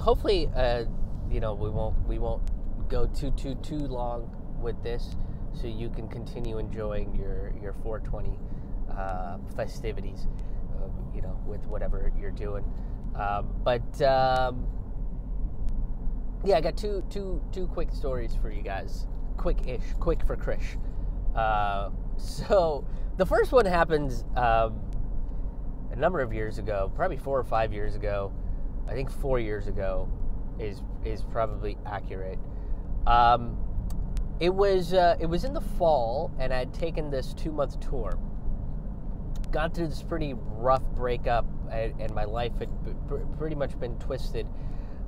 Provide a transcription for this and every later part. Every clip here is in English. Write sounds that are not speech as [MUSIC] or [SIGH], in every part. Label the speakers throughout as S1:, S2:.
S1: uh, hopefully uh, you know we won't we won't go too too too long with this, so you can continue enjoying your your 420 uh, festivities, uh, you know, with whatever you're doing. Um, but um, yeah, I got two two two quick stories for you guys. Quick-ish, quick for Krish. Uh, so the first one happens um, a number of years ago, probably four or five years ago. I think four years ago is is probably accurate. Um, it was uh, it was in the fall, and I had taken this two month tour. Got through this pretty rough breakup, and, and my life had pretty much been twisted.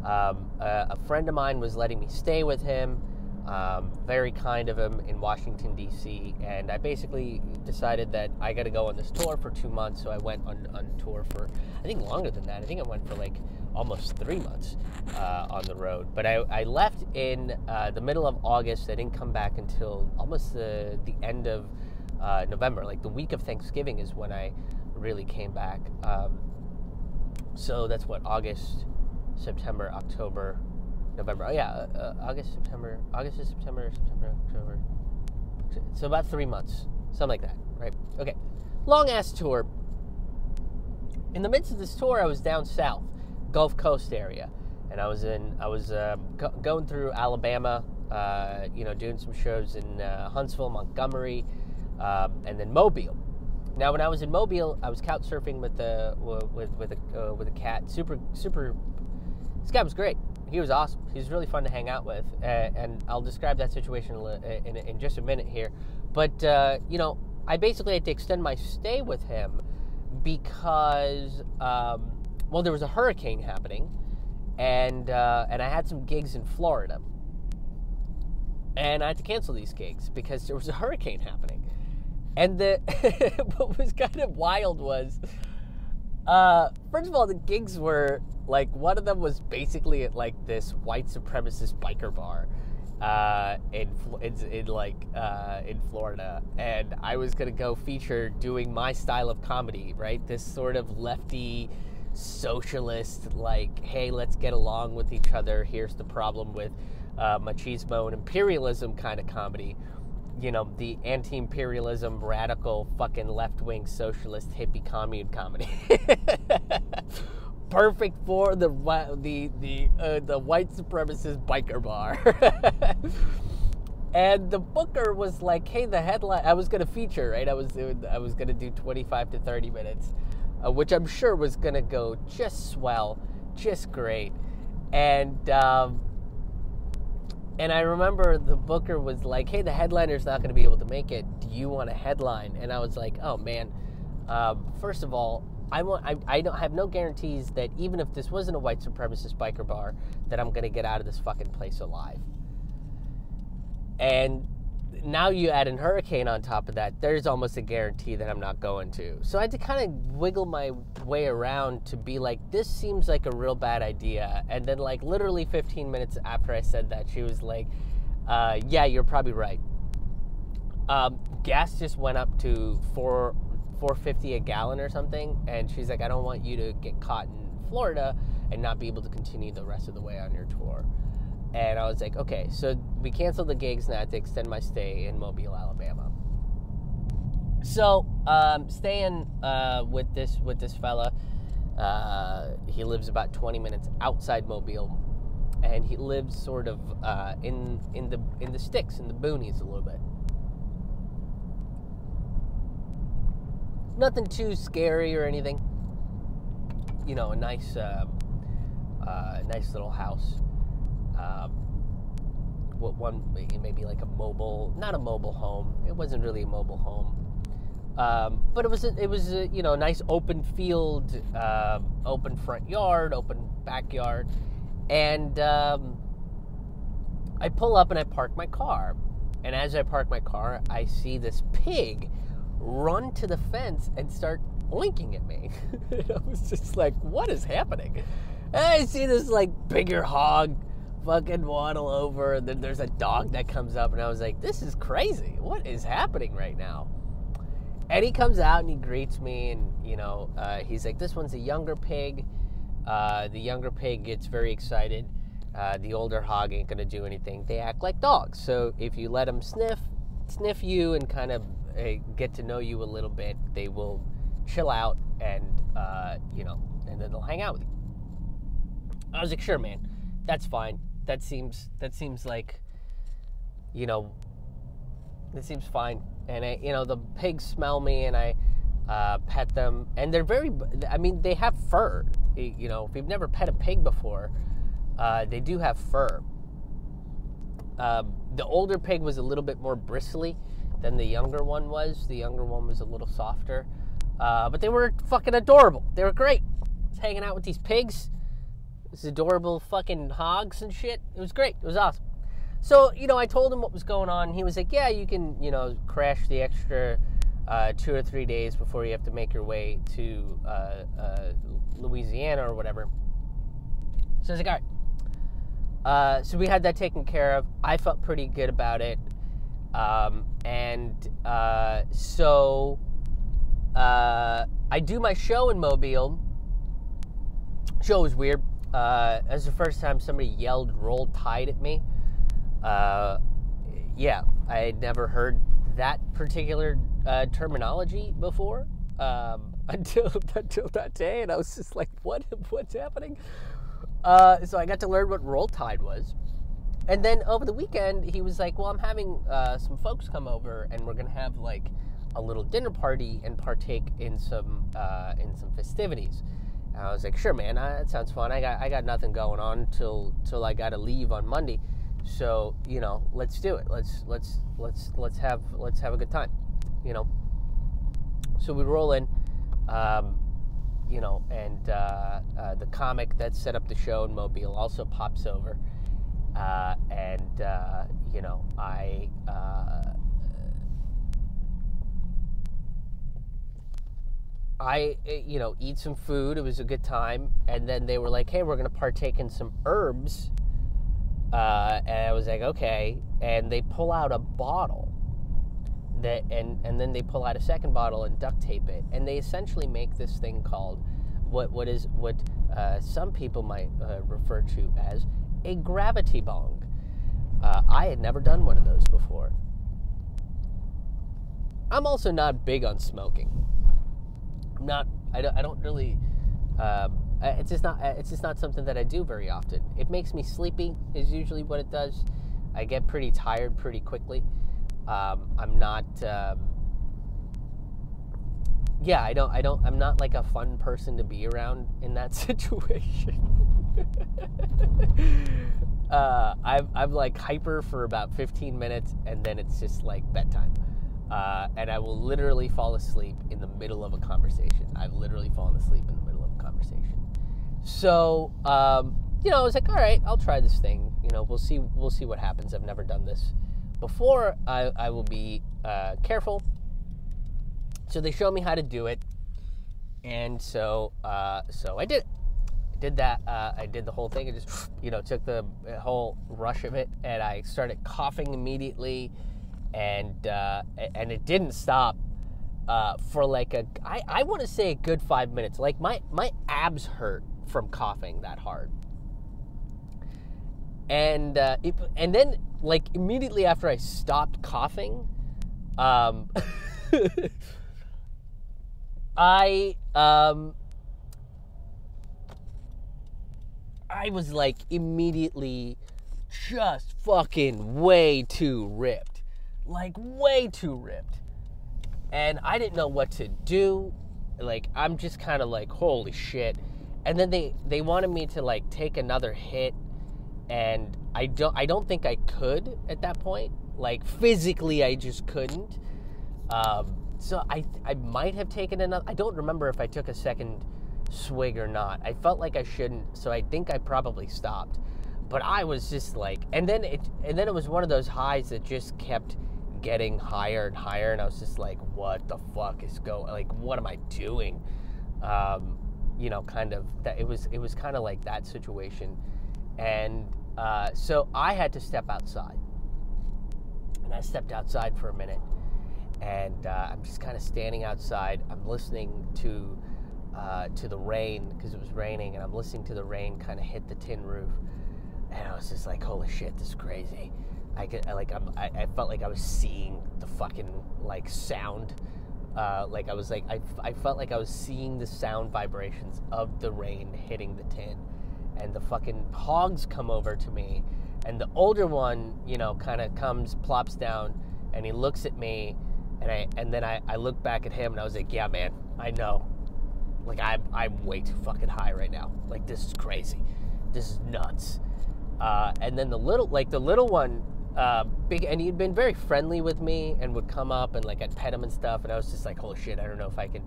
S1: Um, a, a friend of mine was letting me stay with him um, very kind of him in Washington, D.C. And I basically decided that I got to go on this tour for two months. So I went on, on tour for, I think, longer than that. I think I went for like almost three months uh, on the road. But I, I left in uh, the middle of August. I didn't come back until almost the, the end of uh, November. Like the week of Thanksgiving is when I really came back. Um, so that's what, August, September, October, November. Oh yeah, uh, uh, August, September, August to September, September, October. So about three months, something like that, right? Okay, long ass tour. In the midst of this tour, I was down south, Gulf Coast area, and I was in, I was uh, go- going through Alabama, uh, you know, doing some shows in uh, Huntsville, Montgomery, um, and then Mobile. Now, when I was in Mobile, I was couch surfing with a with with a uh, with a cat. Super super. This guy was great he was awesome. He was really fun to hang out with, uh, and I'll describe that situation in, in, in just a minute here. But uh, you know, I basically had to extend my stay with him because, um, well, there was a hurricane happening, and uh, and I had some gigs in Florida, and I had to cancel these gigs because there was a hurricane happening. And the [LAUGHS] what was kind of wild was, uh, first of all, the gigs were like one of them was basically at like this white supremacist biker bar uh, in, in, in like uh, in Florida, and I was gonna go feature doing my style of comedy, right? This sort of lefty, socialist, like, hey, let's get along with each other. Here's the problem with uh, machismo and imperialism kind of comedy. You know, the anti-imperialism, radical, fucking left-wing, socialist, hippie commune comedy. [LAUGHS] perfect for the the the uh, the white supremacist biker bar. [LAUGHS] and the booker was like, "Hey, the headline I was to feature, right? I was I was to do 25 to 30 minutes, uh, which I'm sure was to go just swell, just great." And um, and I remember the booker was like, "Hey, the headliner's not going to be able to make it. Do you want a headline?" And I was like, "Oh man." Um, first of all, I want I, I don't have no guarantees that even if this wasn't a white supremacist biker bar, that I'm gonna get out of this fucking place alive. And now you add an hurricane on top of that, there's almost a guarantee that I'm not going to. So I had to kind of wiggle my way around to be like, this seems like a real bad idea. And then, like, literally 15 minutes after I said that, she was like, uh, yeah, you're probably right. Um, gas just went up to four 450 a gallon or something and she's like i don't want you to get caught in florida and not be able to continue the rest of the way on your tour and i was like okay so we canceled the gigs and i had to extend my stay in mobile alabama so um, staying uh, with this with this fella uh, he lives about 20 minutes outside mobile and he lives sort of uh, in in the in the sticks in the boonies a little bit nothing too scary or anything. You know, a nice, uh, uh, nice little house. Um, what one maybe like a mobile, not a mobile home. It wasn't really a mobile home, um, but it was a, it was a, you know nice open field, uh, open front yard, open backyard, and um, I pull up and I park my car, and as I park my car, I see this pig run to the fence and start blinking at me. [LAUGHS] I was just like, what is happening? And I see this like bigger hog fucking waddle over, and then there's a dog that comes up, and I was like, this is crazy. What is happening right now? And he comes out and he greets me, and you know, uh, he's like, this one's a younger pig. Uh, the younger pig gets very excited. Uh, the older hog ain't gonna do anything. They act like dogs. So if you let them sniff, sniff you and kind of uh, get to know you a little bit, they will chill out and uh, you know, and then they'll hang out with you. I was like, sure, man, that's fine. That seems that seems like, you know, that seems fine. And I, you know, the pigs smell me, and I uh, pet them, and they're very. I mean, they have fur. You know, if you've never pet a pig before, uh, they do have fur. Uh, the older pig was a little bit more bristly than the younger one was. The younger one was a little softer, uh, but they were fucking adorable. They were great. Hanging out with these pigs, these adorable fucking hogs and shit. It was great. It was awesome. So you know, I told him what was going on. He was like, "Yeah, you can, you know, crash the extra." Uh, two or three days before you have to make your way to uh, uh, Louisiana or whatever. So I was like, all right. Uh, so we had that taken care of. I felt pretty good about it. Um, and uh, so uh, I do my show in Mobile. Show was weird. Uh, that was the first time somebody yelled "Roll Tide" at me. Uh, yeah, I had never heard that particular uh, terminology before um, [LAUGHS] until until that day, and I was just like, "What? What's happening?" Uh, so I got to learn what roll tide was. And then over the weekend, he was like, Well, I'm having uh, some folks come over and we're going to have like a little dinner party and partake in some uh, in some festivities. I was like, Sure, man, uh, that sounds fun. I got I got nothing going on till till I got to leave on Monday. So you know, let's do it. Let's let's let's let's have let's have a good time. You know. So we roll in. Um, you know, and uh, uh, the comic that set up the show in Mobile also pops over, uh, and uh, you know, I. Uh, I, eh, you know, eat some food. It was a good time, and then they were like, "Hey, we're gonna partake in some herbs," uh, and I was like, "Okay." And they pull out a bottle, that and and then they pull out a second bottle and duct tape it and they essentially make this thing called what what is what uh, some people might uh, refer to as a gravity bong uh, i had never done one of those before i'm also not big on smoking not i don't, I don't really um, it's just not it's just not something that i do very often it makes me sleepy is usually what it does i get pretty tired pretty quickly um, I'm not. Um, yeah, I don't. I don't. I'm not like a fun person to be around in that [LAUGHS] situation. uh, I'm, I'm like hyper for about 15 minutes, and then it's just like bedtime. Uh, and I will literally fall asleep in the middle of a conversation. I've literally fallen asleep in the middle of a conversation. So, um, you know, I was like, all right, I'll try this thing. You know, we'll see. We'll see what happens. I've never done this before, I, I will be uh, careful. So they showed me how to do it, and so uh, so I did. I did that. Uh, I did the whole thing. I just you know took the whole rush of it, and I started coughing immediately, and uh, and it didn't stop uh, for like a I, I want to say a good five minutes. Like my my abs hurt from coughing that hard and uh, it, and then like immediately after I stopped coughing, um, [LAUGHS] I um, I was like immediately just fucking way too ripped, like way too ripped, and I didn't know what to do. Like I'm just kind of like holy shit, and then they they wanted me to like take another hit and I don't I don't think I could at that point. Like physically, I just couldn't. Um, so I I might have taken another. I don't remember if I took a second swig or not. I felt like I shouldn't, so I think I probably stopped. But I was just like, and then it and then it was one of those highs that just kept getting higher and higher, and I was just like, what the fuck is going? Like, what am I doing? Um, you know, kind of that. It was it was kind of like that situation and uh, so I had to step outside. And I stepped outside for a minute. And uh, I'm just kind of standing outside. I'm listening to uh, to the rain because it was raining, and I'm listening to the rain kind of hit the tin roof, and I was just like, "Holy shit, this is crazy!" I could I, like I'm, I, I felt like I was seeing the fucking like sound. Uh, like I was like I, I felt like I was seeing the sound vibrations of the rain hitting the tin, and the fucking hogs come over to me, and the older one, you know, kind of comes, plops down, and he looks at me, and I and then I, I look back at him, and I was like, yeah, man, I know, like I'm I'm way too fucking high right now. Like this is crazy, this is nuts. Uh, and then the little like the little one uh, big, and he'd been very friendly with me and would come up and like I'd pet him and stuff. And I was just like, holy shit, I don't know if I can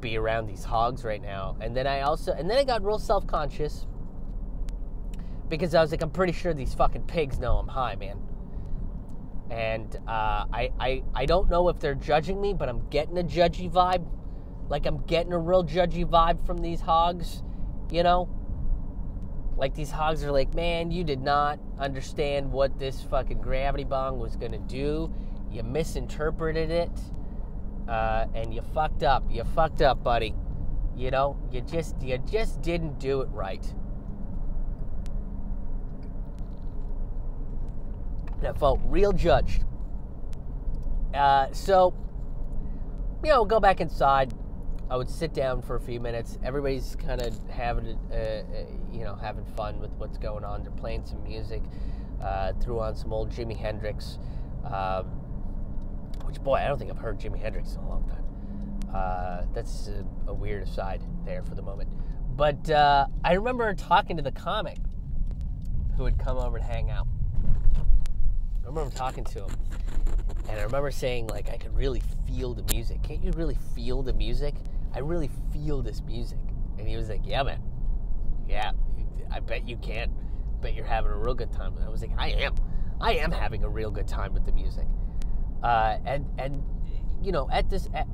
S1: be around these hogs right now. And then I also, and then I got real self conscious because I was like, I'm pretty sure these fucking pigs know I'm high, man. And uh, I, I, I don't know if they're judging me, but I'm getting a judgy vibe. Like I'm getting a real judgy vibe from these hogs, you know? Like these hogs are like, man, you did not understand what this fucking gravity bong was gonna do. You misinterpreted it, uh, and you fucked up. You fucked up, buddy. You know, you just you just didn't do it right. And I felt real judged. Uh, so, you know, go back inside I would sit down for a few minutes. Everybody's kind of having, uh, uh, you know, having fun with what's going on. They're playing some music. Uh, threw on some old Jimi Hendrix, um, which boy, I don't think I've heard Jimi Hendrix in a long time. Uh, that's a, a, weird aside there for the moment. But uh, I remember talking to the comic who would come over to hang out. I remember talking to him, and I remember saying like I could really feel the music. Can't you really feel the music? I really feel this music. And he was like, Yeah, man. Yeah, I bet you can't. Bet you're having a real good time. And I was like, I am. I am having a real good time with the music. Uh, and and you know, at this, at,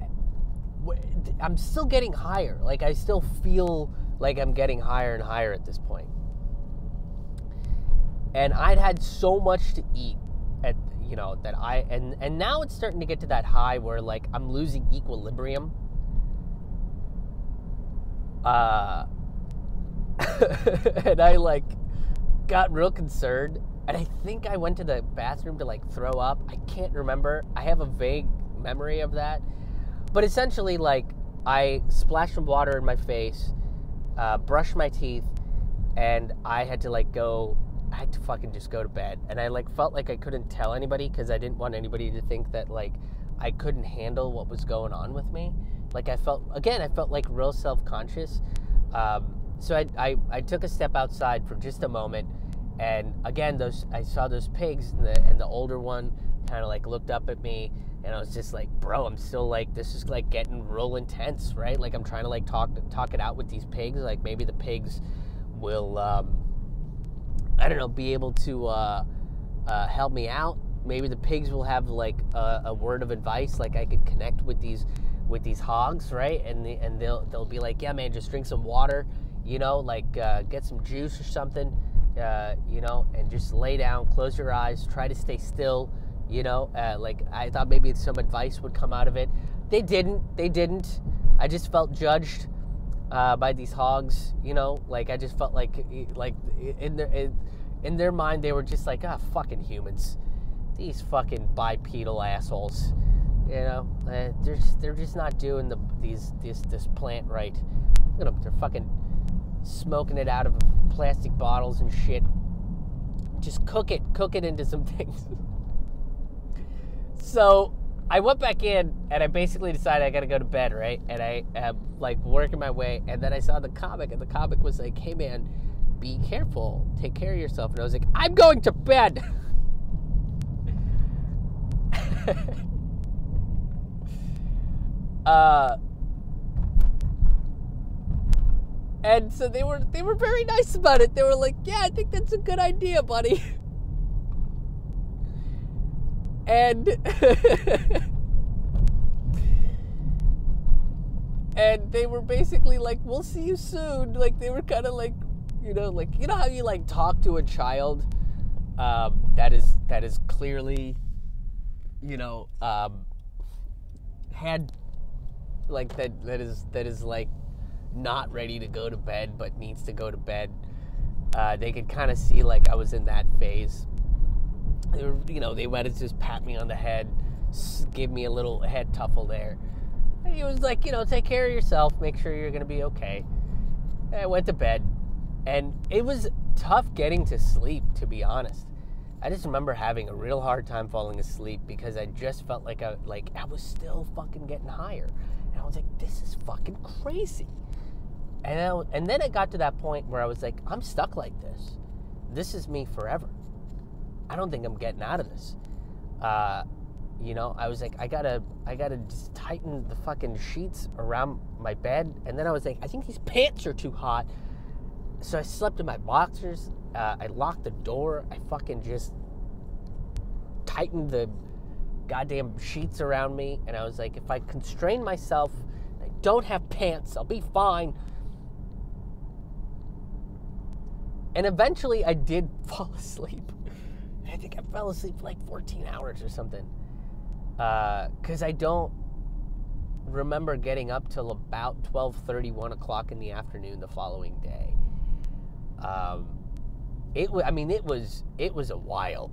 S1: I'm still getting higher. Like I still feel like I'm getting higher and higher at this point. And I'd had so much to eat at you know that I and and now it's starting to get to that high where like I'm losing equilibrium uh, [LAUGHS] and I like got real concerned. And I think I went to the bathroom to like throw up. I can't remember. I have a vague memory of that. But essentially, like, I splashed some water in my face, uh, brushed my teeth, and I had to like go. I had to fucking just go to bed. And I like felt like I couldn't tell anybody because I didn't want anybody to think that like I couldn't handle what was going on with me. Like I felt again, I felt like real self conscious. Um, so I, I, I took a step outside for just a moment, and again, those I saw those pigs, and the, and the older one kind of like looked up at me, and I was just like, bro, I'm still like this is like getting real intense, right? Like I'm trying to like talk talk it out with these pigs. Like maybe the pigs will, um, I don't know, be able to uh, uh, help me out. Maybe the pigs will have like a, a word of advice. Like I could connect with these with these hogs, right? And the, and they'll they'll be like, yeah, man, just drink some water, you know, like uh, get some juice or something, uh, you know, and just lay down, close your eyes, try to stay still, you know. Uh, like I thought maybe some advice would come out of it. They didn't. They didn't. I just felt judged uh, by these hogs, you know. Like I just felt like like in their in, in their mind they were just like ah fucking humans, these fucking bipedal assholes you know, uh, they're just, they're just not doing the these this this plant right. Look at them; they're fucking smoking it out of plastic bottles and shit. Just cook it, cook it into some [LAUGHS] things. so I went back in and I basically decided I got to go to bed, right? And I am like working my way, and then I saw the comic, and the comic was like, "Hey man, be careful, take care of yourself." And I was like, "I'm going to bed." [LAUGHS] [LAUGHS] Uh, and so they were they were very nice about it. They were like, "Yeah, I think that's a good idea, buddy." And [LAUGHS] and they were basically like, "We'll see you soon." Like they were kind of like, you know, like you know how you like talk to a child um, that is that is clearly, you know, um, had like that that is that is like not ready to go to bed but needs to go to bed. Uh, they could kind of see like I was in that phase. They were, you know, they went to just pat me on the head, give me a little head tuffle there. And he was like, you know, take care of yourself, make sure you're gonna be okay. And I went to bed, and it was tough getting to sleep, to be honest. I just remember having a real hard time falling asleep because I just felt like I like I was still fucking getting higher, was like, this is fucking crazy. And I, and then it got to that point where I was like, I'm stuck like this. This is me forever. I don't think I'm getting out of this. Uh, you know, I was like, I gotta, I gotta just tighten the fucking sheets around my bed. And then I was like, I think these pants are too hot. So I slept in my boxers. Uh, I locked the door. I fucking just tightened the goddamn sheets around me. And I was like, if I constrain myself, I don't have pants, I'll be fine. And eventually I did [LAUGHS] fall asleep. I think I fell asleep for like 14 hours or something. Because uh, I don't remember getting up till about 12:30, 1 o'clock in the afternoon the following day. Um, it I mean, it was it was a while.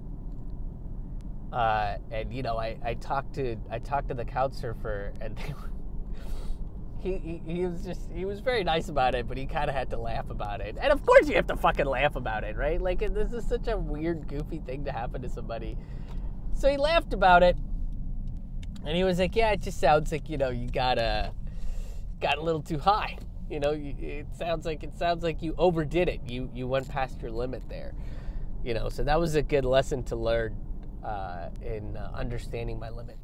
S1: Uh, and you know, I, I talked to I talked to the couch surfer, and they [LAUGHS] he, he, he was just he was very nice about it, but he kind of had to laugh about it. And of course, you have to fucking laugh about it, right? Like this is such a weird, goofy thing to happen to somebody. So he laughed about it, and he was like, "Yeah, it just sounds like you know you got a got a little too high. You know, it sounds like it sounds like you overdid it. You you went past your limit there. You know, so that was a good lesson to learn uh, in uh, understanding my limit."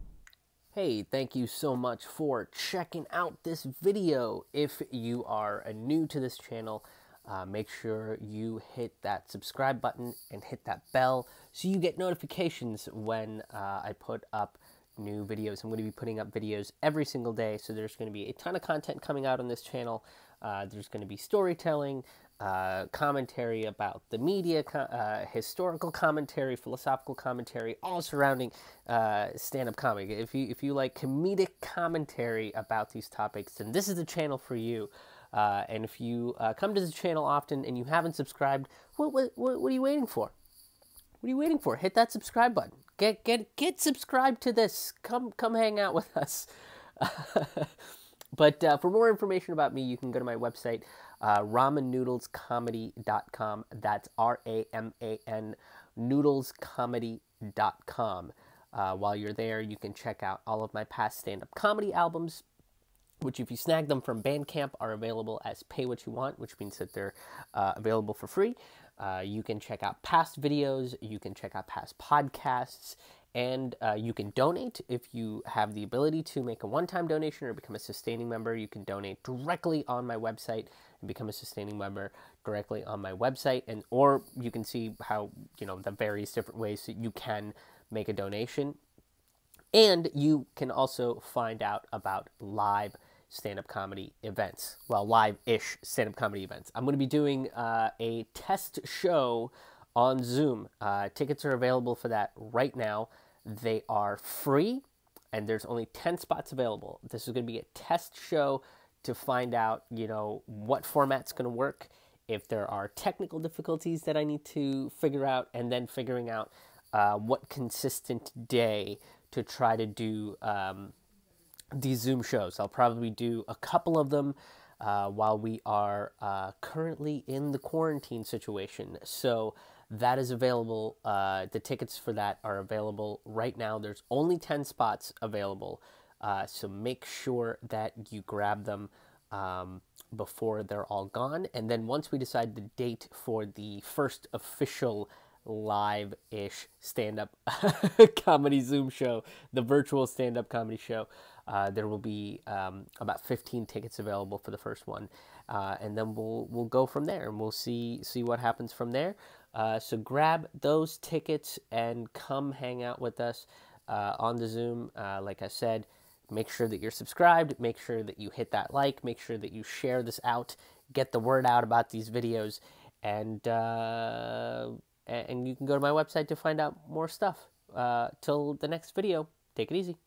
S1: Hey, thank you so much for checking out this video. If you are new to this channel, uh, make sure you hit that subscribe button and hit that bell so you get notifications when uh, I put up new videos. I'm going to be putting up videos every single day, so there's going to be a ton of content coming out on this channel. Uh, there's going to be storytelling, uh, commentary about the media, uh, historical commentary, philosophical commentary, all surrounding uh, stand-up comedy. If you if you like comedic commentary about these topics, then this is the channel for you. Uh, and if you uh, come to the channel often and you haven't subscribed, what, what what are you waiting for? What are you waiting for? Hit that subscribe button. Get get get subscribed to this. Come come hang out with us. [LAUGHS] but uh, for more information about me, you can go to my website uh, ramannoodlescomedy.com. That's R A M A N noodlescomedy.com. Uh, while you're there, you can check out all of my past stand up comedy albums, which, if you snag them from Bandcamp, are available as pay what you want, which means that they're uh, available for free. Uh, you can check out past videos, you can check out past podcasts, and uh, you can donate if you have the ability to make a one time donation or become a sustaining member. You can donate directly on my website and become a sustaining member directly on my website. And or you can see how you know the various different ways that you can make a donation. And you can also find out about live stand-up comedy events. Well live-ish stand-up comedy events. I'm going to be doing uh, a test show on zoom. Uh, tickets are available for that right now they are free and there's only 10 spots available this is going to be a test show to find out, you know, what format's going to work, if there are technical difficulties that I need to figure out, and then figuring out uh, what consistent day to try to do um, these Zoom shows. I'll probably do a couple of them uh, while we are uh, currently in the quarantine situation. So that is available. Uh, the tickets for that are available right now. There's only 10 spots available. Uh, so make sure that you grab them um, before they're all gone. And then once we decide the date for the first official live ish stand up [LAUGHS] comedy Zoom show, the virtual stand up comedy show, uh, there will be um, about 15 tickets available for the first one. Uh, and then we'll we'll go from there and we'll see see what happens from there. Uh, so grab those tickets and come hang out with us uh, on the Zoom. Uh, like I said, Make sure that you're subscribed. Make sure that you hit that like. Make sure that you share this out. Get the word out about these videos. And, uh, and you can go to my website to find out more stuff. Uh, till the next video, take it easy.